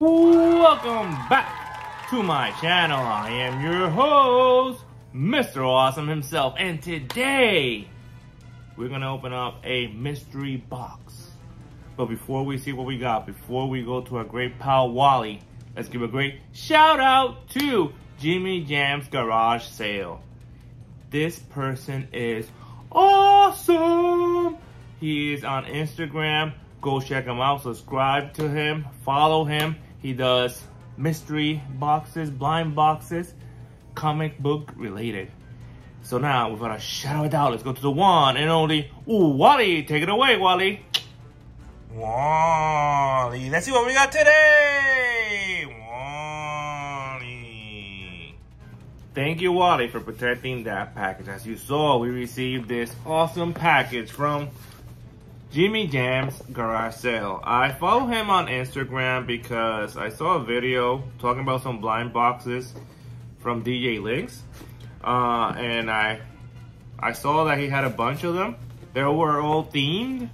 welcome back to my channel. I am your host, Mr. Awesome himself, and today we're gonna open up a mystery box. But before we see what we got, before we go to our great pal Wally, let's give a great shout out to Jimmy Jam's Garage Sale. This person is awesome. He is on Instagram. Go check him out. Subscribe to him. Follow him. He does mystery boxes, blind boxes, comic book related. So now, without a shadow of a doubt, let's go to the one and only Ooh, Wally. Take it away, Wally. Wally. Let's see what we got today. Wally. Thank you, Wally, for protecting that package. As you saw, we received this awesome package from Jimmy Jam's garage sale. I follow him on Instagram because I saw a video talking about some blind boxes from DJ Links. Uh, and I I saw that he had a bunch of them. They were all themed.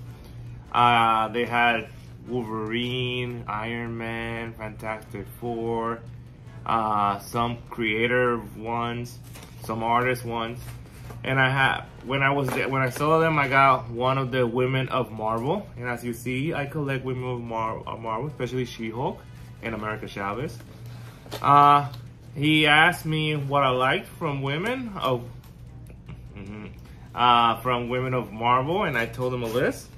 Uh, they had Wolverine, Iron Man, Fantastic Four, uh, some creator ones, some artist ones. And I have when I was when I saw them, I got one of the women of Marvel. And as you see, I collect women of Mar Marvel, especially She-Hulk and America Chavez. Uh, he asked me what I liked from women of mm -hmm, uh, from women of Marvel, and I told him a list.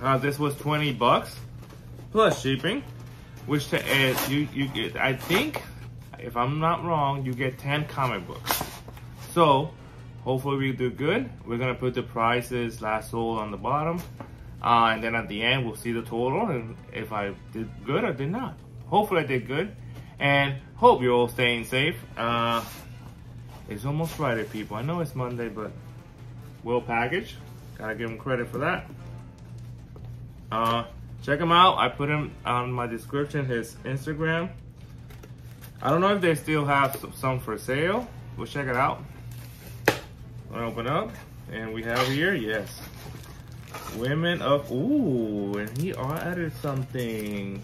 Uh, this was 20 bucks plus shipping, which to, uh, you you get. I think, if I'm not wrong, you get 10 comic books. So Hopefully we do good. We're gonna put the prices last sold on the bottom. Uh, and then at the end, we'll see the total and if I did good or did not. Hopefully I did good. And hope you're all staying safe. Uh, it's almost Friday, people. I know it's Monday, but well packaged. Gotta give him credit for that. Uh, check him out. I put him on my description, his Instagram. I don't know if they still have some for sale. We'll check it out open up and we have here, yes, women of, ooh, and he added something.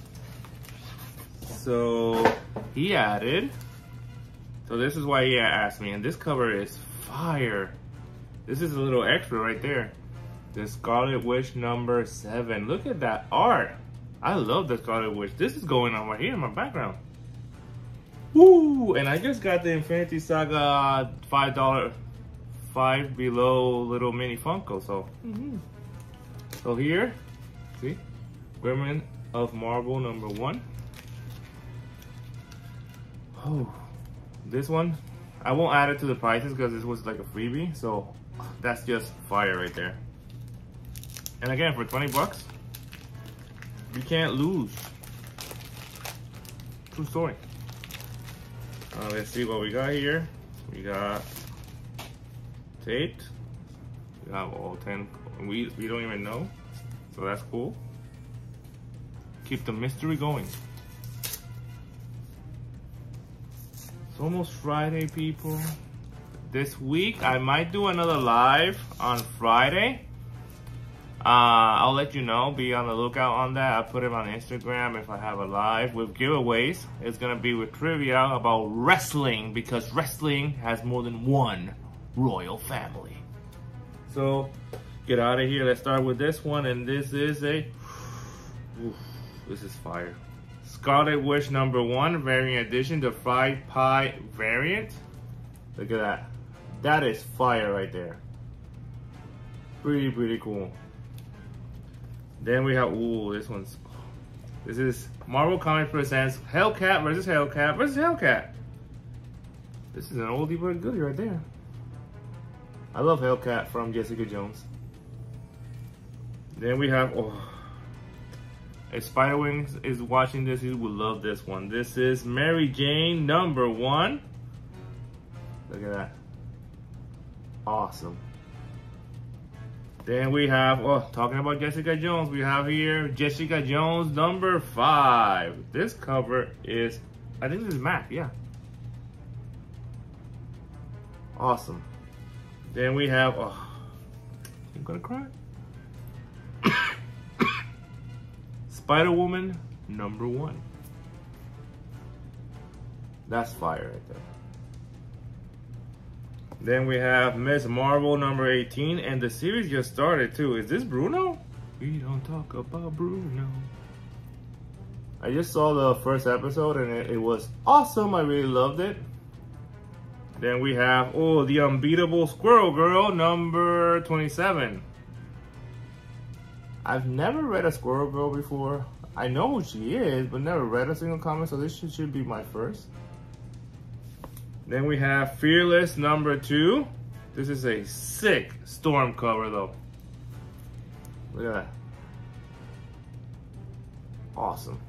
So he added, so this is why he asked me, and this cover is fire. This is a little extra right there. The Scarlet Witch number seven. Look at that art. I love the Scarlet Witch. This is going on right here in my background. Woo! And I just got the Infinity Saga $5 five below little mini Funko. So, mm -hmm. so here, see, Women of Marvel number one. Oh, this one, I won't add it to the prices because this was like a freebie. So that's just fire right there. And again, for 20 bucks, you can't lose. True story. Uh, let's see what we got here. We got eight. We have all 10. We, we don't even know. So that's cool. Keep the mystery going. It's almost Friday, people. This week, I might do another live on Friday. Uh, I'll let you know. Be on the lookout on that. I put it on Instagram if I have a live with giveaways. It's going to be with trivia about wrestling because wrestling has more than one royal family. So get out of here. Let's start with this one. And this is a, oof, this is fire. Scarlet Witch number one variant edition, the fried pie variant. Look at that. That is fire right there. Pretty, pretty cool. Then we have, ooh, this one's, this is Marvel Comics presents Hellcat versus Hellcat versus Hellcat. This is an oldie but goodie right there. I love Hellcat from Jessica Jones. Then we have, oh, if Spider-Wings is watching this, he would love this one. This is Mary Jane number one. Look at that. Awesome. Then we have, oh, talking about Jessica Jones, we have here Jessica Jones number five. This cover is, I think this is Mack, yeah. Awesome. Then we have, oh, I'm gonna cry. Spider-Woman number one. That's fire right there. Then we have Miss Marvel number 18, and the series just started too. Is this Bruno? We don't talk about Bruno. I just saw the first episode and it, it was awesome. I really loved it. Then we have, oh, the unbeatable Squirrel Girl number 27. I've never read a Squirrel Girl before. I know who she is, but never read a single comic, so this should, should be my first. Then we have Fearless number two. This is a sick storm cover though. Look at that. Awesome.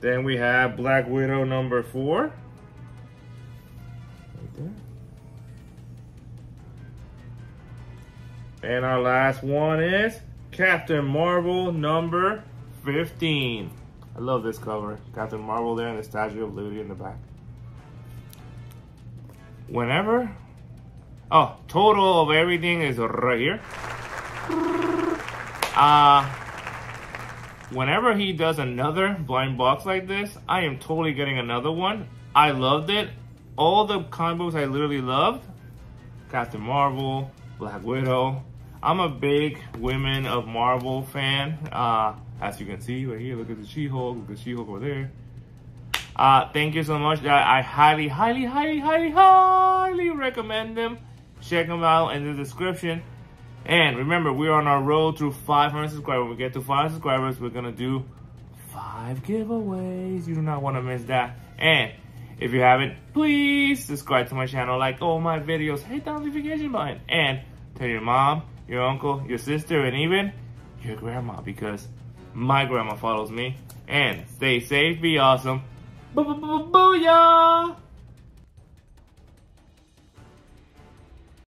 Then we have Black Widow number four. There. And our last one is Captain Marvel number 15. I love this cover. Captain Marvel there and the Statue of Liberty in the back whenever, oh, total of everything is right here. Uh, whenever he does another blind box like this, I am totally getting another one. I loved it. All the comic books I literally loved. Captain Marvel, Black Widow. I'm a big Women of Marvel fan. Uh, as you can see right here, look at the She-Hulk, look at She-Hulk over there. Uh, thank you so much. I, I highly, highly, highly, highly, highly recommend them. Check them out in the description. And remember, we're on our road to 500 subscribers. When we get to 500 subscribers, we're going to do five giveaways. You do not want to miss that. And if you haven't, please subscribe to my channel. Like all my videos. Hit the notification button. And tell your mom, your uncle, your sister, and even your grandma. Because my grandma follows me. And stay safe, be awesome. Booyah!